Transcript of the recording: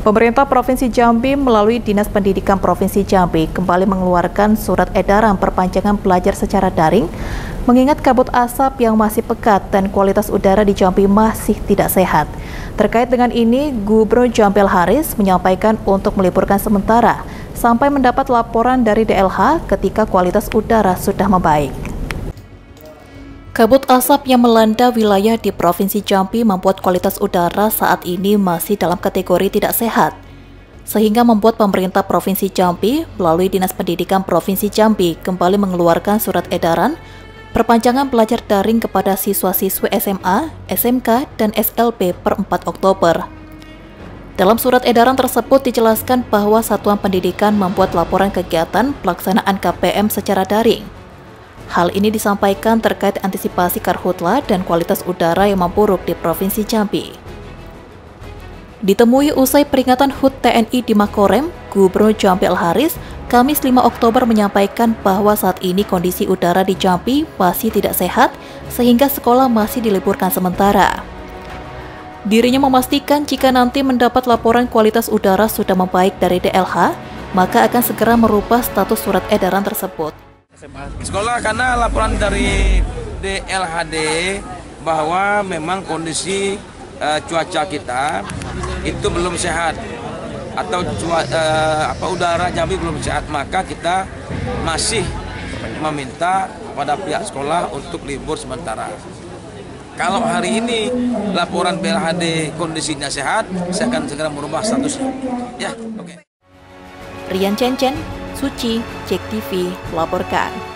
Pemerintah Provinsi Jambi melalui Dinas Pendidikan Provinsi Jambi kembali mengeluarkan surat edaran perpanjangan belajar secara daring mengingat kabut asap yang masih pekat dan kualitas udara di Jambi masih tidak sehat. Terkait dengan ini, Gubernur Jambil Haris menyampaikan untuk meliburkan sementara sampai mendapat laporan dari DLH ketika kualitas udara sudah membaik. Kabut asap yang melanda wilayah di Provinsi Jambi membuat kualitas udara saat ini masih dalam kategori tidak sehat, sehingga membuat pemerintah Provinsi Jambi melalui Dinas Pendidikan Provinsi Jambi kembali mengeluarkan surat edaran perpanjangan belajar daring kepada siswa-siswi SMA, SMK, dan SLP per 4 Oktober. Dalam surat edaran tersebut dijelaskan bahwa satuan pendidikan membuat laporan kegiatan pelaksanaan KPM secara daring Hal ini disampaikan terkait antisipasi karhutla dan kualitas udara yang memburuk di Provinsi Jambi. Ditemui usai peringatan HUT TNI di Makorem, Gubernur Jambi Al-Haris, Kamis 5 Oktober menyampaikan bahwa saat ini kondisi udara di Jambi masih tidak sehat sehingga sekolah masih diliburkan sementara. Dirinya memastikan jika nanti mendapat laporan kualitas udara sudah membaik dari DLH, maka akan segera merubah status surat edaran tersebut. Sekolah karena laporan dari DLHD bahwa memang kondisi uh, cuaca kita itu belum sehat atau cua, uh, apa udara Jambi belum sehat maka kita masih meminta kepada pihak sekolah untuk libur sementara. Kalau hari ini laporan BLHD kondisinya sehat, saya akan segera merubah statusnya. Ya, oke. Okay. Rian Cencen, Suci, Cek TV, melaporkan.